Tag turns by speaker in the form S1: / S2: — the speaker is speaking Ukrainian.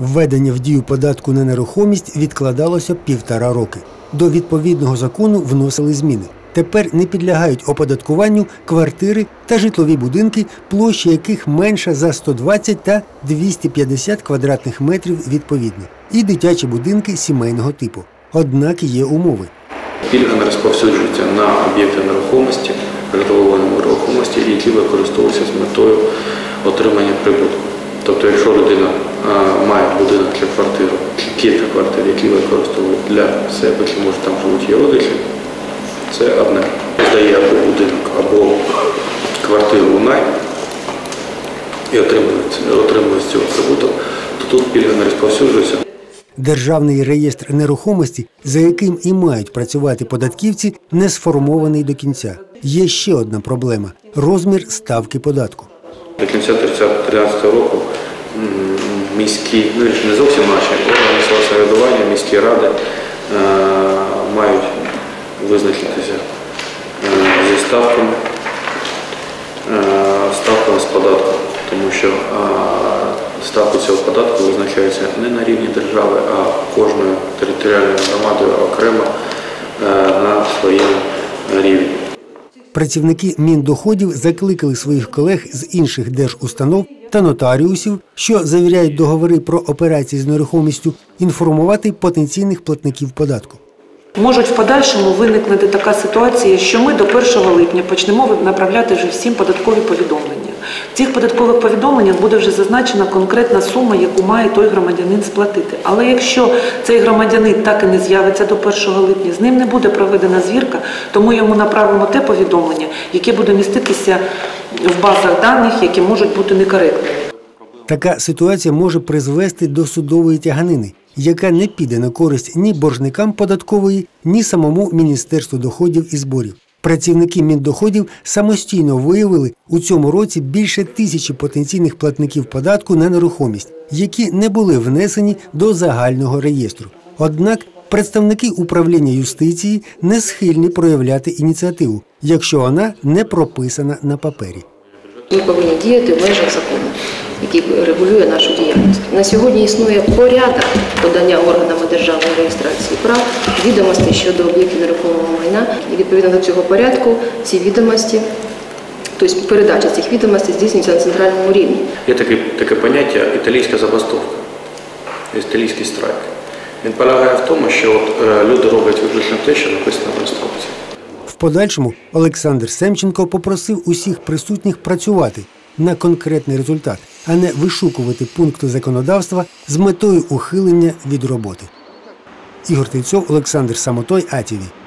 S1: Введення в дію податку на нерухомість відкладалося півтора роки. До відповідного закону вносили зміни. Тепер не підлягають оподаткуванню квартири та житлові будинки, площа яких менша за 120 та 250 квадратних метрів відповідно, і дитячі будинки сімейного типу. Однак є умови.
S2: Пільга не розповсюджується на об'єкти нерухомості, житлової нерухомості, які використовуються з метою отримання прибутку. Тобто, якщо людина а, має будинок чи квартиру, чи кілька квартир, які використовують для себе, чи може там живуть її родичі, це одне. Здає або будинок, або квартиру у найм і отримує, з цього прибуток, то тут пільга не розповсюджується.
S1: Державний реєстр нерухомості, за яким і мають працювати податківці, не сформований до кінця. Є ще одна проблема розмір ставки податку.
S2: До кінця 2013 року міські, ну не зовсім наші органи самоврядування, міські ради е, мають визначитися е, зі ставками, е, ставками з податку, тому що ставки цього податку визначаються не на рівні держави, а кожною територіальною громадою окремо на своєму рівні.
S1: Працівники Міндоходів закликали своїх колег з інших держустанов та нотаріусів, що завіряють договори про операції з нерухомістю, інформувати потенційних платників податку.
S3: Можуть в подальшому виникнути така ситуація, що ми до 1 липня почнемо направляти вже всім податкові повідомлення. В цих податкових повідомленнях буде вже зазначена конкретна сума, яку має той громадянин сплатити. Але якщо цей громадянин так і не з'явиться до 1 липня, з ним не буде проведена звірка, тому йому направимо те повідомлення, яке буде міститися в базах даних, які можуть бути некоректними.
S1: Така ситуація може призвести до судової тяганини, яка не піде на користь ні боржникам податкової, ні самому Міністерству доходів і зборів. Працівники Міндоходів самостійно виявили у цьому році більше тисячі потенційних платників податку на нерухомість, які не були внесені до загального реєстру. Однак представники управління юстиції не схильні проявляти ініціативу, якщо вона не прописана на папері.
S4: Ми повинні діяти в межах закону, який регулює нашу діяльність. На сьогодні існує порядок подання органами державної реєстрації прав відомостей щодо об'єктів нерухомого майна. І відповідно до цього порядку ці відомості, тобто передача цих відомостей здійснюється на центральному рівні.
S2: Є таке, таке поняття італійська забастовка, італійський страйк. Він полягає в тому, що от, е, люди роблять виключно те, що написано в інструкції.
S1: В подальшому Олександр Семченко попросив усіх присутніх працювати на конкретний результат, а не вишукувати пункти законодавства з метою ухилення від роботи. Ігор Тельцов, Олександр Самотой, АТВ.